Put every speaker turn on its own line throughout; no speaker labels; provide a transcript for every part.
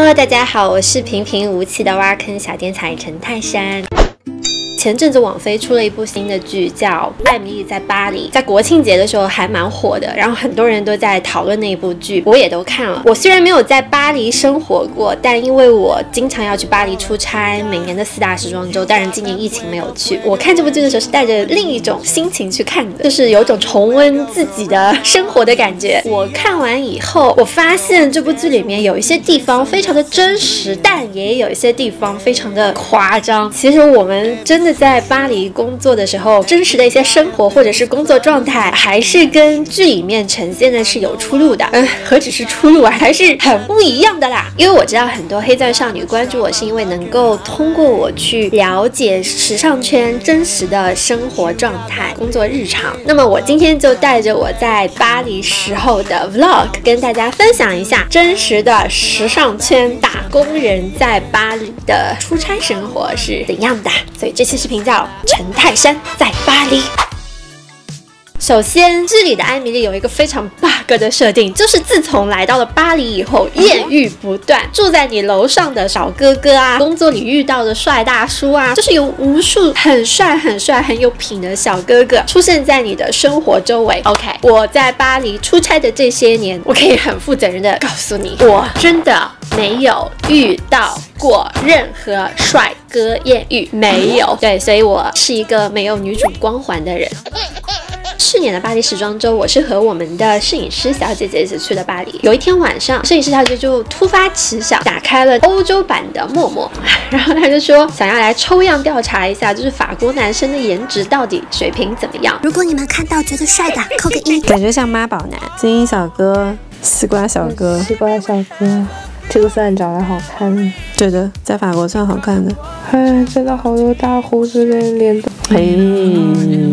Hello，大家好，我是平平无奇的挖坑小天才陈泰山。前阵子网飞出了一部新的剧，叫《艾米丽在巴黎》，在国庆节的时候还蛮火的，然后很多人都在讨论那一部剧，我也都看了。我虽然没有在巴黎生活过，但因为我经常要去巴黎出差，每年的四大时装周，当然今年疫情没有去。我看这部剧的时候是带着另一种心情去看的，就是有种重温自己的生活的感觉。我看完以后，我发现这部剧里面有一些地方非常的真实，但也有一些地方非常的夸张。其实我们真的。在巴黎工作的时候，真实的一些生活或者是工作状态，还是跟剧里面呈现的是有出入的。嗯，何止是出入啊，还是很不一样的啦。因为我知道很多黑钻少女关注我，是因为能够通过我去了解时尚圈真实的生活状态、工作日常。那么我今天就带着我在巴黎时候的 vlog，跟大家分享一下真实的时尚圈打工人在巴黎的出差生活是怎样的。所以这期。视频叫陈泰山在巴黎。首先，这里的艾米丽有一个非常 bug 的设定，就是自从来到了巴黎以后，艳遇不断。住在你楼上的小哥哥啊，工作里遇到的帅大叔啊，就是有无数很帅、很帅、很有品的小哥哥出现在你的生活周围。OK，我在巴黎出差的这些年，我可以很负责任的告诉你，我真的没有遇到过任何帅哥艳遇，没有。对，所以我是一个没有女主光环的人。去年的巴黎时装周，我是和我们的摄影师小姐姐一起去的巴黎。有一天晚上，摄影师小姐就突发奇想，打开了欧洲版的陌陌，然后她就说想要来抽样调查一下，就是法国男生的颜值到底水平怎么样。
如果你们看到觉得帅的，扣个一。
感觉像妈宝男、精英小哥、西瓜小哥、
西瓜小哥，这个算长得好看。
对的，在法国算好看的。
哎，真的好多大胡子的脸都。
嘿。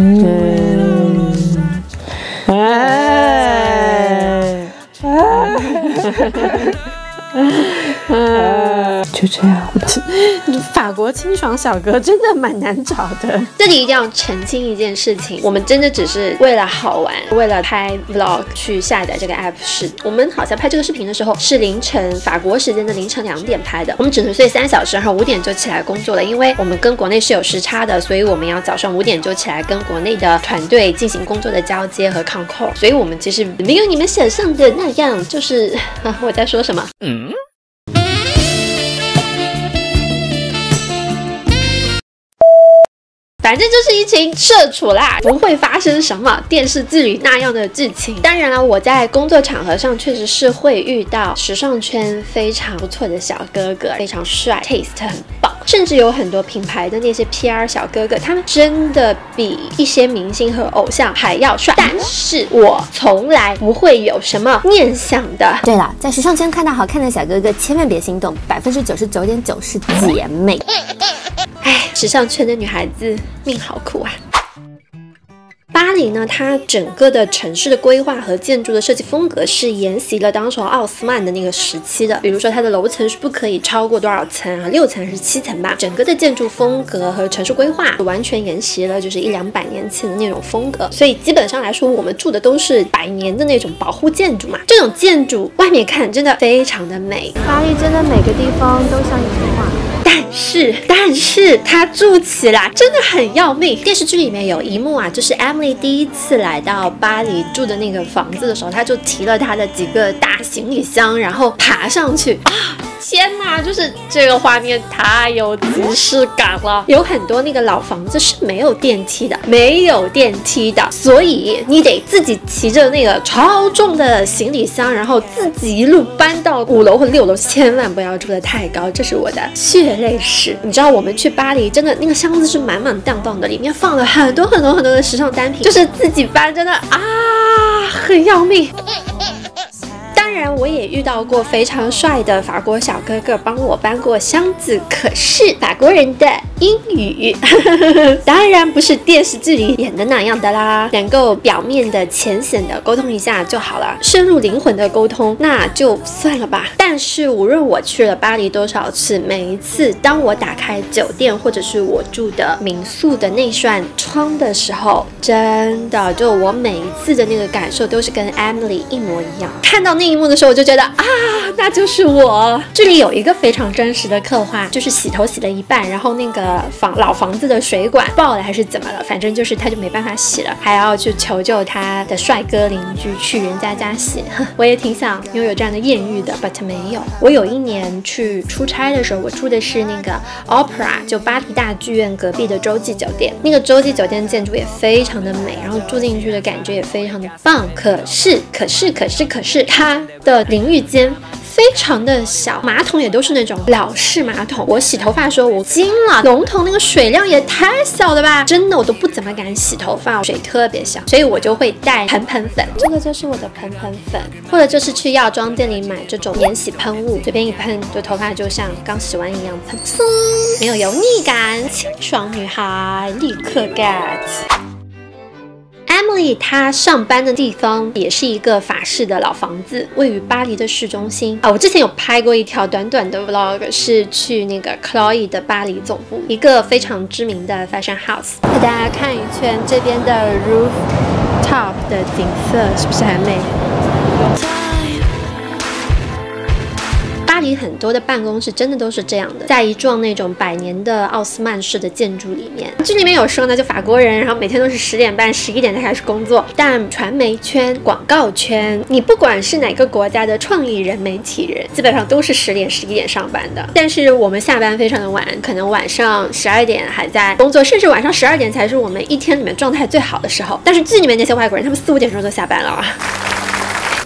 음. 에이. 에이. 에이.
哎，就这样吧。
法国清爽小哥真的蛮难找的。
这里一定要澄清一件事情，我们真的只是为了好玩，为了拍 vlog 去下载这个 app。是我们好像拍这个视频的时候是凌晨法国时间的凌晨两点拍的，我们只能睡三小时，然后五点就起来工作了。因为我们跟国内是有时差的，所以我们要早上五点就起来跟国内的团队进行工作的交接和 control。所以我们其实没有你们想象的那样，就是我在说什么？嗯。反正就是一群社畜啦，不会发生什么电视剧里那样的剧情。当然了，我在工作场合上确实是会遇到时尚圈非常不错的小哥哥，非常帅，taste 很棒，甚至有很多品牌的那些 PR 小哥哥，他们真的比一些明星和偶像还要帅。但是我从来不会有什么念想的。
对了，在时尚圈看到好看的小哥哥，千万别心动，百分之九十九点九是姐妹。
哎时尚圈的女孩子命好苦啊！巴黎呢，它整个的城市的规划和建筑的设计风格是沿袭了当时奥斯曼的那个时期的。比如说，它的楼层是不可以超过多少层啊？六层还是七层吧？整个的建筑风格和城市规划完全沿袭了就是一两百年前的那种风格。所以基本上来说，我们住的都是百年的那种保护建筑嘛。这种建筑外面看真的非常的美。
巴黎真的每个地方都像一幅画。
但是，但是他住起来真的很要命。电视剧里面有一幕啊，就是 Emily 第一次来到巴黎住的那个房子的时候，他就提了他的几个大行李箱，然后爬上去啊。天呐，就是这个画面太有即视感了。有很多那个老房子是没有电梯的，没有电梯的，所以你得自己骑着那个超重的行李箱，然后自己一路搬到五楼或六楼。千万不要住的太高，这是我的血泪史。你知道我们去巴黎，真的那个箱子是满满当当的，里面放了很多很多很多的时尚单品，就是自己搬，真的啊，很要命。当然，我也遇到过非常帅的法国小哥哥帮我搬过箱子。可是法国人的英语，当然不是电视剧里演的那样的啦，能够表面的、浅显的沟通一下就好了，深入灵魂的沟通那就算了吧。但是无论我去了巴黎多少次，每一次当我打开酒店或者是我住的民宿的那扇窗的时候，真的就我每一次的那个感受都是跟 Emily 一模一样。看到那一幕的时候，我就觉得啊，那就是我。这里有一个非常真实的刻画，就是洗头洗了一半，然后那个房老房子的水管爆了还是怎么了，反正就是他就没办法洗了，还要去求救他的帅哥邻居去人家家洗。我也挺想拥有这样的艳遇的，but 没有。我有一年去出差的时候，我住的是那个 Opera，就巴黎大剧院隔壁的洲际酒店。那个洲际酒店建筑也非常的美，然后住进去的感觉也非常的棒。可是，可是，可是，可是，它的淋浴间。非常的小，马桶也都是那种老式马桶。我洗头发的时候，我惊了，龙头那个水量也太小了吧！真的，我都不怎么敢洗头发，水特别小，所以我就会带盆盆粉。这个就是我的盆盆粉，或者就是去药妆店里买这种免洗喷雾，随便一喷，就头发就像刚洗完一样蓬松，没有油腻感，清爽女孩立刻 get。Emily 她上班的地方也是一个法式的老房子，位于巴黎的市中心啊。我之前有拍过一条短短的 vlog，是去那个 Chloe 的巴黎总部，一个非常知名的 fashion house，带大家看一圈这边的 rooftop 的景色，是不是很美？很多的办公室真的都是这样的，在一幢那种百年的奥斯曼式的建筑里面。剧里面有说呢，就法国人，然后每天都是十点半、十一点才开始工作。但传媒圈、广告圈，你不管是哪个国家的创意人、媒体人，基本上都是十点、十一点上班的。但是我们下班非常的晚，可能晚上十二点还在工作，甚至晚上十二点才是我们一天里面状态最好的时候。但是剧里面那些外国人，他们四五点钟就下班了啊。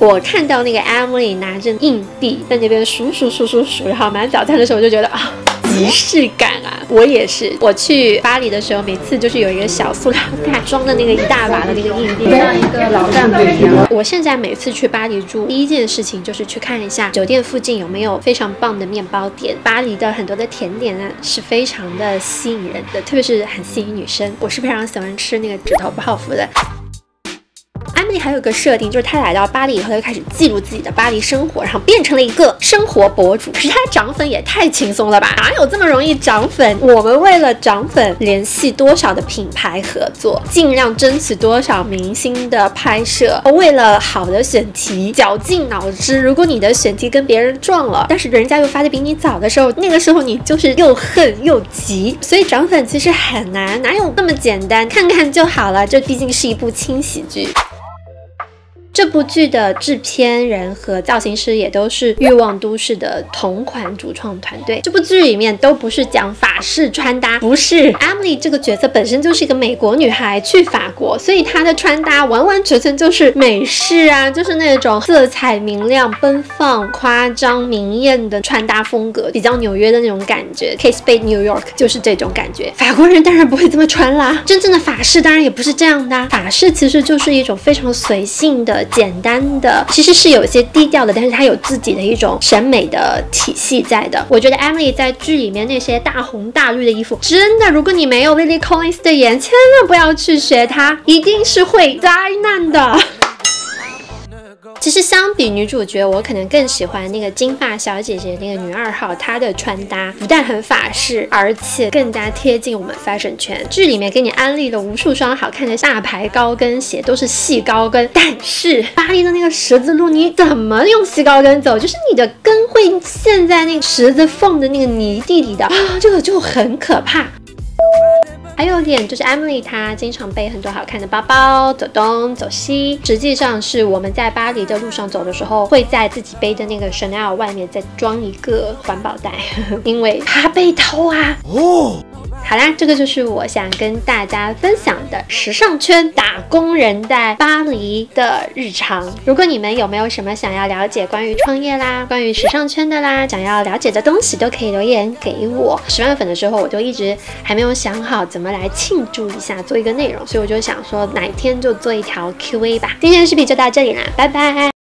我看到那个 Emily 拿着硬币在那边数数数数数，然后买早餐的时候，我就觉得啊，仪式感啊！我也是，我去巴黎的时候，每次就是有一个小塑料袋装的那个一大把的那个硬币，
像一个老干部一样。
我现在每次去巴黎住，第一件事情就是去看一下酒店附近有没有非常棒的面包店。巴黎的很多的甜点呢是非常的吸引人的，特别是很吸引女生。我是非常喜欢吃那个指头泡芙的。还有个设定，就是他来到巴黎以后，他就开始记录自己的巴黎生活，然后变成了一个生活博主。可是他涨粉也太轻松了吧？哪有这么容易涨粉？我们为了涨粉，联系多少的品牌合作，尽量争取多少明星的拍摄，为了好的选题，绞尽脑汁。如果你的选题跟别人撞了，但是人家又发的比你早的时候，那个时候你就是又恨又急。所以涨粉其实很难，哪有那么简单？看看就好了。这毕竟是一部轻喜剧。这部剧的制片人和造型师也都是《欲望都市》的同款主创团队。这部剧里面都不是讲法式穿搭，不是 Emily 这个角色本身就是一个美国女孩去法国，所以她的穿搭完完全全就是美式啊，就是那种色彩明亮、奔放、夸张、明艳的穿搭风格，比较纽约的那种感觉。Case Bay New York 就是这种感觉。法国人当然不会这么穿啦，真正的法式当然也不是这样的。法式其实就是一种非常随性的。简单的其实是有些低调的，但是它有自己的一种审美的体系在的。我觉得 Emily 在剧里面那些大红大绿的衣服，真的，如果你没有 Lily Collins 的颜，千万不要去学她，一定是会灾难的。其实相比女主角，我可能更喜欢那个金发小姐姐，那个女二号，她的穿搭不但很法式，而且更加贴近我们 fashion 圈。剧里面给你安利了无数双好看的大牌高跟鞋，都是细高跟。但是巴黎的那个十字路，你怎么用细高跟走？就是你的跟会陷在那个十字缝的那个泥地里的啊，这个就很可怕。还有一点就是，Emily 她经常背很多好看的包包，走东走西。实际上是我们在巴黎的路上走的时候，会在自己背的那个 Chanel 外面再装一个环保袋，因为怕被偷啊。哦。好啦，这个就是我想跟大家分享的时尚圈打工人在巴黎的日常。如果你们有没有什么想要了解关于创业啦、关于时尚圈的啦，想要了解的东西，都可以留言给我。十万粉的时候，我就一直还没有想好怎么来庆祝一下，做一个内容，所以我就想说哪天就做一条 Q&A 吧。今天的视频就到这里啦，拜拜。